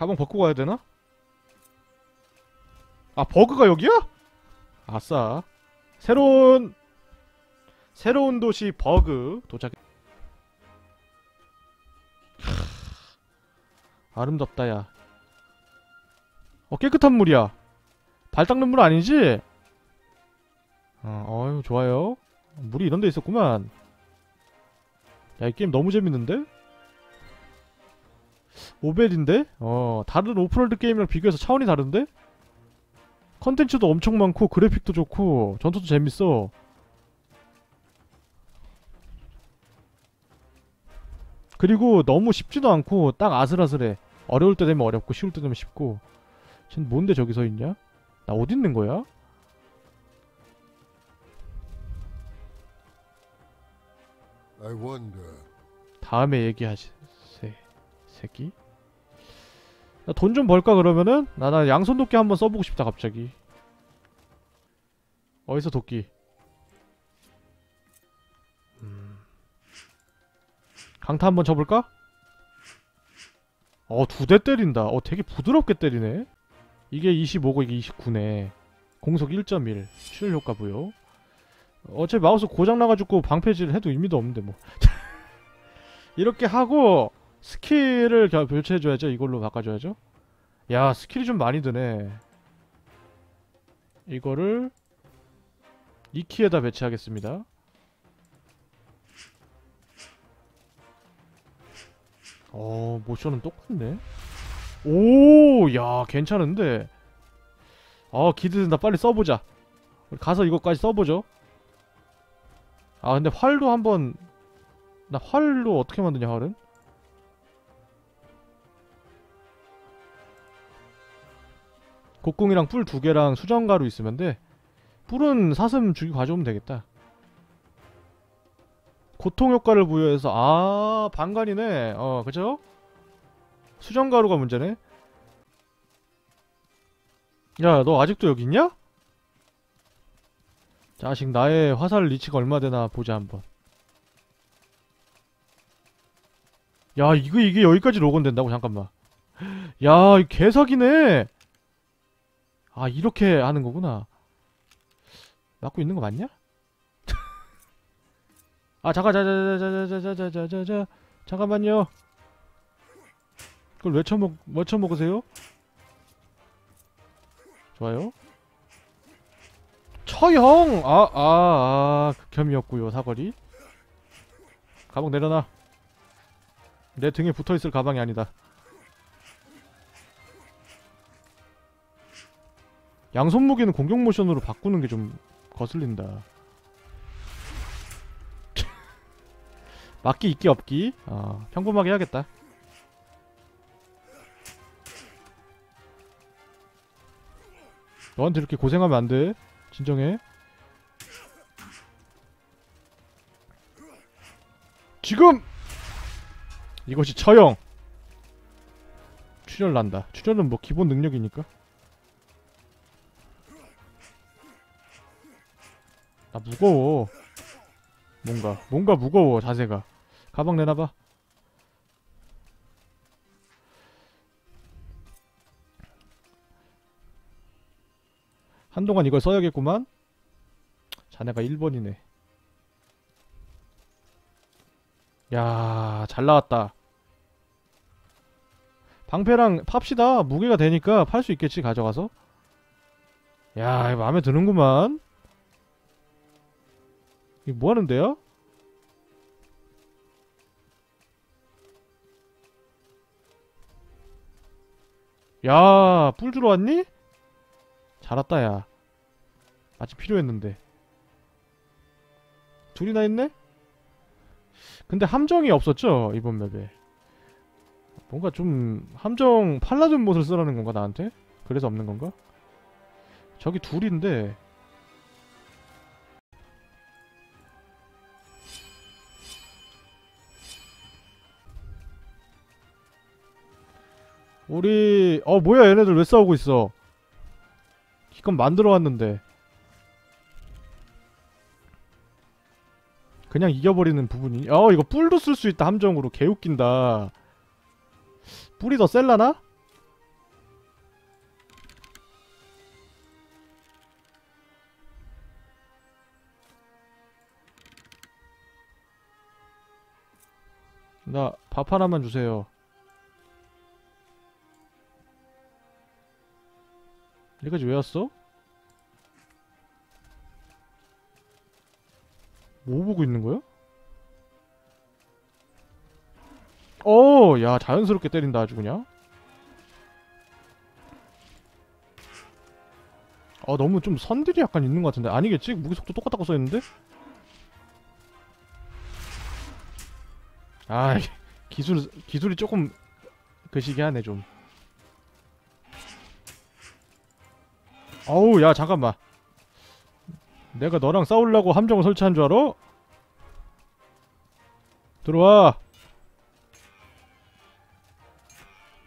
가방 벗고 가야 되나? 아 버그가 여기야? 아싸 새로운 새로운 도시 버그 도착 아름답다 야 어, 깨끗한 물이야. 발 닦는 물 아니지? 어, 어유 좋아요. 물이 이런 데 있었구만. 야, 이 게임 너무 재밌는데? 오벨인데? 어, 다른 오픈월드 게임이랑 비교해서 차원이 다른데? 컨텐츠도 엄청 많고, 그래픽도 좋고, 전투도 재밌어. 그리고 너무 쉽지도 않고, 딱 아슬아슬해. 어려울 때 되면 어렵고, 쉬울 때 되면 쉽고. 쟤 뭔데 저기 서 있냐? 나 어디 있는 거야? 다음에 얘기하시 세 새끼. 나 돈 좀 벌까 그러면은 나 나 양손 도끼 한번 써보고 싶다 갑자기. 어디서 도끼? 음. 강타 한번 쳐볼까? 어 두 대 때린다. 어 되게 부드럽게 때리네. 이게 25고 이게 29네. 공속 1.1 출혈 효과 부여. 어차피 마우스 고장 나가지고 방패질 해도 의미도 없는데 뭐. 이렇게 하고 스킬을 겨- 교체해줘야죠. 이걸로 바꿔줘야죠. 야 스킬이 좀 많이 드네. 이거를 이 키에다 배치하겠습니다. 어 모션은 똑같네. 오, 야 괜찮은데. 아 기대된다. 빨리 써보자. 가서 이것까지 써보죠. 아 근데 활도 한번 나 활로 어떻게 만드냐 활은? 곡궁이랑 뿔 두 개랑 수정가루 있으면 돼. 뿔은 사슴 주기 가져오면 되겠다. 고통 효과를 부여해서 아 반간이네. 어 그죠? 수정가루가 문제네. 야 너 아직도 여기 있냐? 자식 나의 화살 리치가 얼마 되나 보자 한번. 야 이거 이게 여기까지 로건 된다고 잠깐만. 야이 개사기네. 아 이렇게 하는 거구나. 맞고 있는 거 맞냐? 아 잠깐 자자자자자자자자자자 잠깐만요. 그걸 왜 처먹 뭐 처먹으세요? 좋아요. 처형! 아, 아, 아, 극혐이었고요 사거리. 가방 내려놔. 내 등에 붙어있을 가방이 아니다. 양손 무기는 공격 모션으로 바꾸는 게 좀 거슬린다. 맞기 있기 없기. 어, 평범하게 해야겠다. 너한테 이렇게 고생하면 안 돼. 진정해. 지금 이것이 처형. 출혈 난다. 출혈은 뭐 기본 능력이니까. 나 무거워. 뭔가 뭔가 무거워 자세가. 가방 내놔봐. 한동안 이걸 써야겠구만. 자네가 1번이네. 야, 잘 나왔다. 방패랑 팝시다. 무게가 되니까 팔 수 있겠지, 가져가서. 야, 이거 마음에 드는구만. 이거 뭐 하는데요? 야, 뿔 주러 왔니? 잘 왔다, 야. 마치 필요했는데. 둘이나 있네? 근데 함정이 없었죠, 이번 맵에. 뭔가 좀 함정 팔라딘 못을 쓰라는 건가, 나한테? 그래서 없는 건가? 저기 둘인데 우리 어 뭐야 얘네들 왜 싸우고 있어? 기껏 만들어왔는데. 그냥 이겨버리는 부분이 어 이거 뿔도 쓸 수 있다 함정으로. 개웃긴다. 뿔이 더 셀라나? 나 밥 하나만 주세요. 여기까지 왜 왔어? 뭐 보고 있는 거야? 어, 야, 자연스럽게 때린다, 아주 그냥. 아, 너무 좀 선들이 약간 있는 것 같은데. 아니겠지? 무기 속도 똑같다고 써있는데? 아, 기술, 기술이 조금 그시기 하네, 좀. 어우, 야, 잠깐만. 내가 너랑 싸우려고 함정을 설치한 줄 알아? 들어와.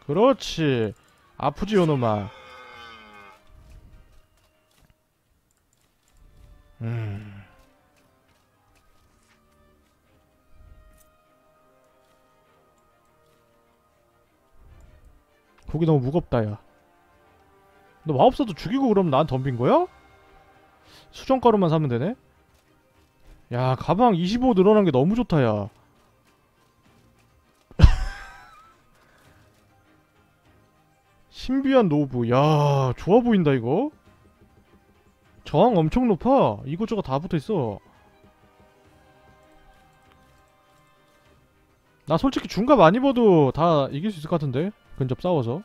그렇지. 아프지, 요놈아. 음. 고기 너무 무겁다, 야. 너 마법사도 죽이고 그럼 난 덤빈 거야? 수정가루만 사면 되네? 야, 가방 25 늘어난 게 너무 좋다, 야. 신비한 노브. 야, 좋아 보인다, 이거. 저항 엄청 높아. 이것저것 다 붙어 있어. 나 솔직히 중갑 안 입어도 다 이길 수 있을 것 같은데? 근접 싸워서.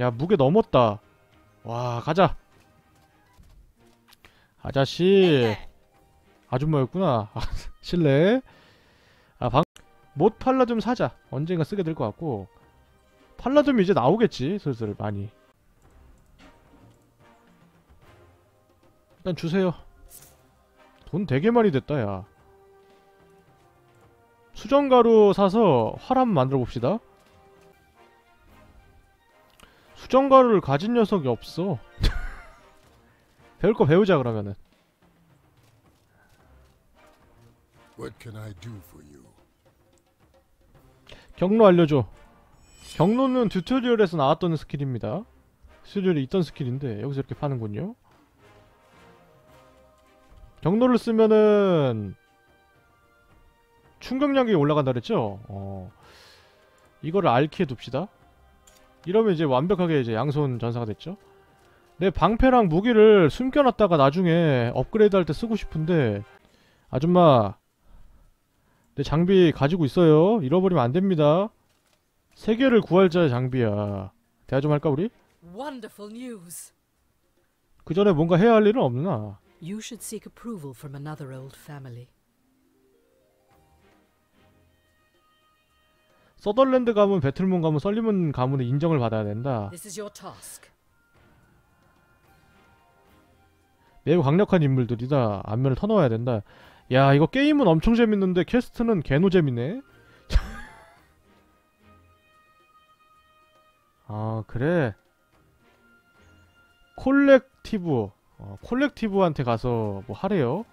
야, 무게 넘었다. 와, 가자. 아저씨. 아줌마였구나. 아, 실례. 아, 방, 못 팔라듐 사자. 언젠가 쓰게 될 것 같고. 팔라듐이 이제 나오겠지, 슬슬 많이. 일단 주세요. 돈 되게 많이 됐다, 야. 수정가루 사서 활 한번 만들어 봅시다. 수정가루를 가진 녀석이 없어. 배울 거 배우자 그러면은. What can I do for you? 경로 알려줘. 경로는 튜토리얼에서 나왔던 스킬입니다. 튜토리얼에 있던 스킬인데 여기서 이렇게 파는군요. 경로를 쓰면은 충격력이 올라간다 그랬죠? 어. 이거를 알키에 둡시다. 이러면 이제 완벽하게 이제 양손 전사가 됐죠. 내 방패랑 무기를 숨겨놨다가 나중에 업그레이드 할 때 쓰고 싶은데 아줌마 내 장비 가지고 있어요. 잃어버리면 안 됩니다. 세계를 구할 자의 장비야. 대화 좀 할까 우리? Wonderful news. 그 전에 뭔가 해야 할 일은 없나? You should seek approval from another old family. 서덜랜드 가문, 배틀문 가문, 썰리문 가문의 인정을 받아야 된다. 매우 강력한 인물들이다. 안면을 터놓아야 된다. 야, 이거 게임은 엄청 재밌는데 퀘스트는 개노잼이네. 아, 그래. Collective. 어, Collective한테 가서 뭐 하래요.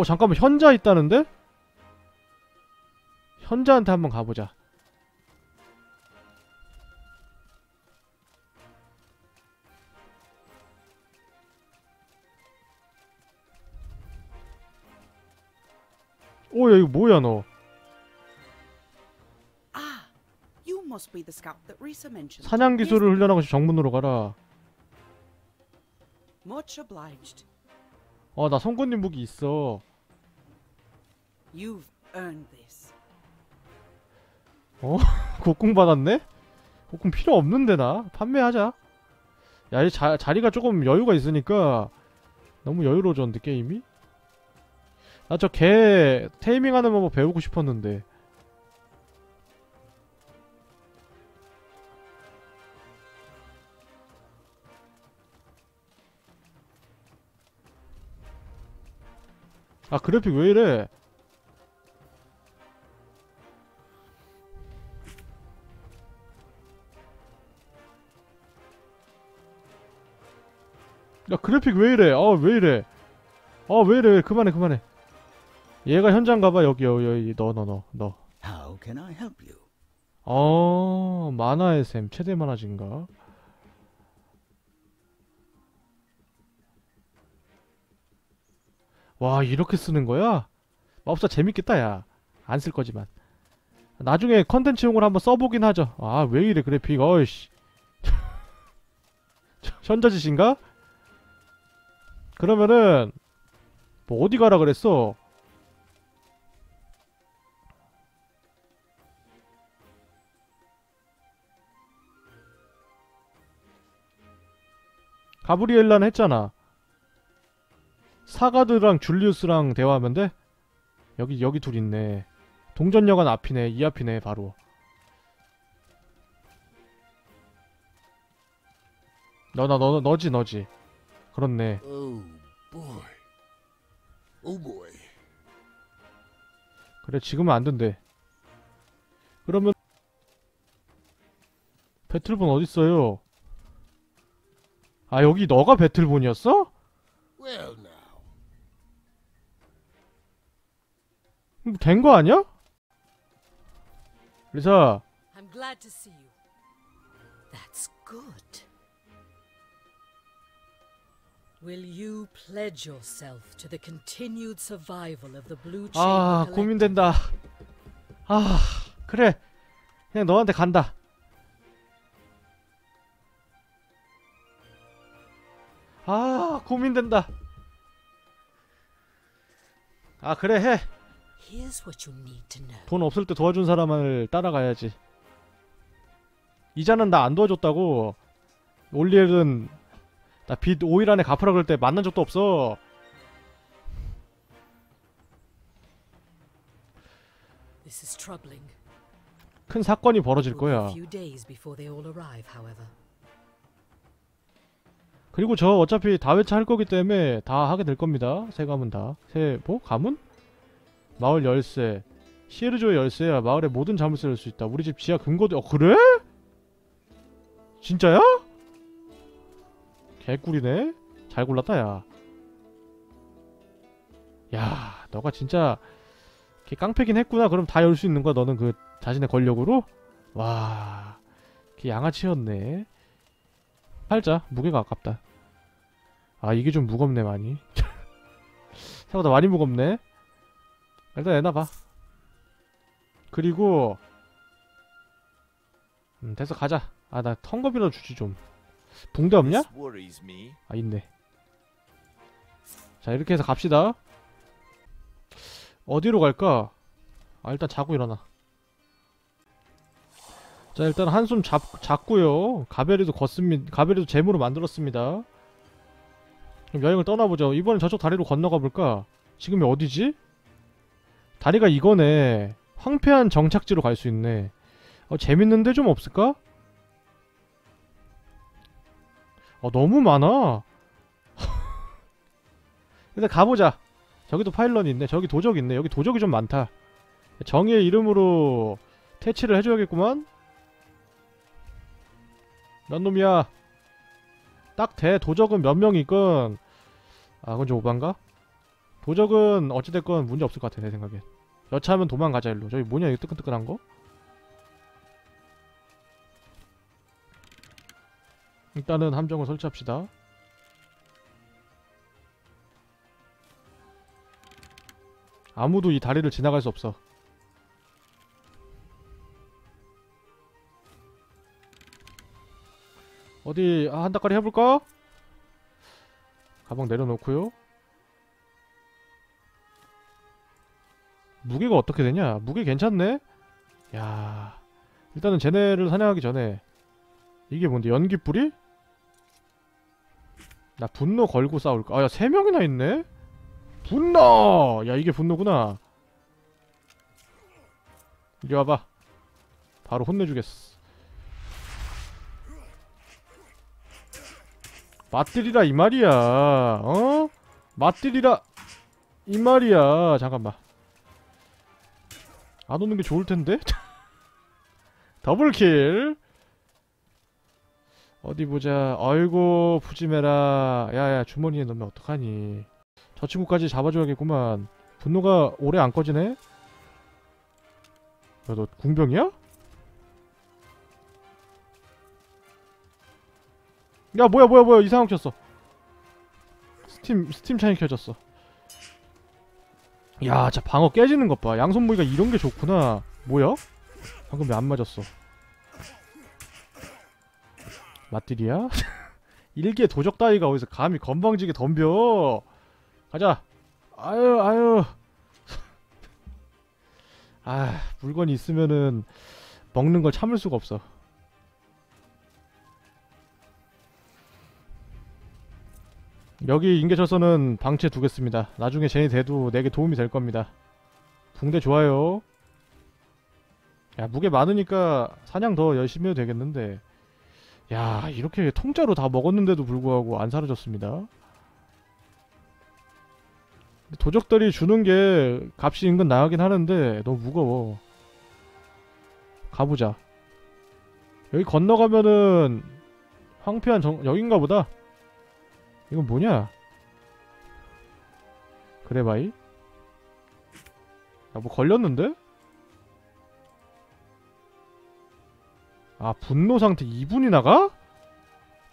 어, 잠깐만. 현자 있다는데? 현자한테 한번 가보자. 오, 야, 이거 뭐야, 너. Mentioned. 사냥 기술을 훈련하고 싶- 정문으로 가라. Much obliged. 어, 나 성군님 무기 있어. You've earned this. 곡궁 받았네? 곡궁 필요 없는데 나 판매하자. 야, 이 자, 자리가 조금 여유가 있으니까 너무 여유로워졌는데 게임이? 나 저 개 테이밍하는 방법 배우고 싶었는데. 아 그래픽 왜 이래? 그래픽 왜 이래? 아 왜 이래? 아 왜 이래? 그만해 그만해. 얘가 현장 가봐 여기 여기 여기 너 너 너 너. How can I help you? 어 만화의 샘 최대 만화 증가. 와 이렇게 쓰는 거야? 마법사 재밌겠다 야. 안 쓸 거지만. 나중에 컨텐츠용으로 한번 써보긴 하죠. 아 왜 이래 그래픽 어이씨. 현자짓인가? 그러면은 뭐 어디 가라 그랬어? 가브리엘라는 했잖아. 사가드랑 줄리우스랑 대화하면 돼? 여기 여기 둘 있네. 동전여관 앞이네. 이 앞이네 바로. 너나 너 너지 너지. 그렇네. Oh. Oh. 그래 지금은 안 된대. 그러면 배틀본 어딨어요? 아 여기 너가 배틀본이었어? Well now. 된거 아니야? 리사 I'm glad to see you. That's good. Will you pledge yourself to the continued survival of the Blue Chamber 아? 고민된다. 아 그래 그냥 너한테 간다. 아 고민된다. 아 그래 해. Here's what you need to know. 돈 없을 때 도와준 사람을 따라가야지. 이자는 나 안 도와줬다고. 올리엘은 나 빚 5일 안에 갚으라 그럴 때 만난 적도 없어. This is troubling. 큰 사건이 벌어질 거야. 그리고 저 어차피 다 회차 할 거기 때문에 다 하게 될 겁니다. 세 가문 다. 세 뭐? 가문? 마을 열쇠. 시에르조의 열쇠야 마을의 모든 자물쇠를 쓸 수 있다. 우리 집 지하 금고도 어 그래? 진짜야? 개꿀이네. 잘 골랐다 야. 야, 너가 진짜 걔 깡패긴 했구나. 그럼 다 열 수 있는 거야. 너는 그 자신의 권력으로? 와, 걔 양아치였네. 팔자. 무게가 아깝다. 아 이게 좀 무겁네 많이. 생각보다 많이 무겁네. 일단 내놔봐. 그리고 음 됐어 가자. 아 나 턴겁이라도 주지 좀. 붕대 없냐? 아 있네. 자 이렇게 해서 갑시다. 어디로 갈까? 아 일단 자고 일어나. 자 일단 한숨 잡 잤고요. 가베리도 걷습니다. 가베리도 재무로 만들었습니다. 그럼 여행을 떠나보죠. 이번엔 저쪽 다리로 건너가 볼까? 지금이 어디지? 다리가 이거네. 황폐한 정착지로 갈 수 있네. 어 재밌는데 좀 없을까? 어 너무 많아. 일단 가보자. 저기도 파일런이 있네. 저기 도적 있네. 여기 도적이 좀 많다. 정의의 이름으로 퇴치를 해줘야겠구만. 몇 놈이야? 딱 돼. 도적은 몇 명이건. 아, 그건 좀 오반가? 도적은 어찌됐건 문제 없을 것 같아, 내 생각엔. 여차하면 도망가자, 일로. 저기 뭐냐, 이거 뜨끈뜨끈한 거? 일단은 함정을 설치합시다. 아무도 이 다리를 지나갈 수 없어. 어디 아, 한 닭가리 해볼까? 가방 내려놓고요. 무게가 어떻게 되냐? 무게 괜찮네? 야 일단은 쟤네를 사냥하기 전에 이게 뭔데 연기뿌리? 나 분노 걸고 싸울까? 아야 세 명이나 있네? 분노! 야 이게 분노구나 이리 와봐 바로 혼내주겠어 맞들이라 이 말이야 어? 맞들이라 이 말이야 잠깐만 안 오는 게 좋을 텐데 더블킬 어디 보자 아이고 푸짐해라 야야 주머니에 넣으면 어떡하니 저 친구까지 잡아줘야겠구만 분노가 오래 안 꺼지네 야 너 궁병이야? 야 뭐야 뭐야 뭐야 이상한 거 켰어 스팀 스팀 창이 켜졌어 야, 자 방어 깨지는 것 봐. 양손 무기가 이런 게 좋구나. 뭐야? 방금 왜 안 맞았어? 맞들이야? 일개 도적 따위가 어디서 감히 건방지게 덤벼? 가자. 아유, 아유. 아, 물건이 있으면은 먹는 걸 참을 수가 없어. 여기 인계철선은 방치해 두겠습니다. 나중에 쟤네 돼도 내게 도움이 될 겁니다. 붕대 좋아요. 야, 무게 많으니까 사냥 더 열심히 해도 되겠는데. 야, 이렇게 통짜로 다 먹었는데도 불구하고 안 사라졌습니다. 도적들이 주는 게 값이 은근 나가긴 하는데 너무 무거워. 가보자. 여기 건너가면은 황폐한 정 여긴가 보다. 이건 뭐냐? 그래 바이? 야 뭐 걸렸는데? 아 분노 상태 2분이 나가?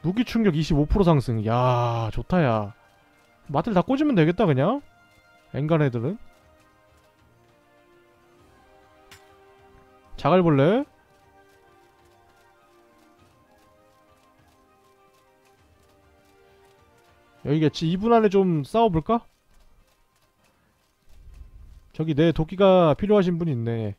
무기 충격 25% 상승. 야 좋다 야. 마트를 다 꽂으면 되겠다 그냥? 엔간 애들은? 자갈벌레 여기겠지. 2분 안에 좀 싸워볼까? 저기 내 도끼가 필요하신 분이 있네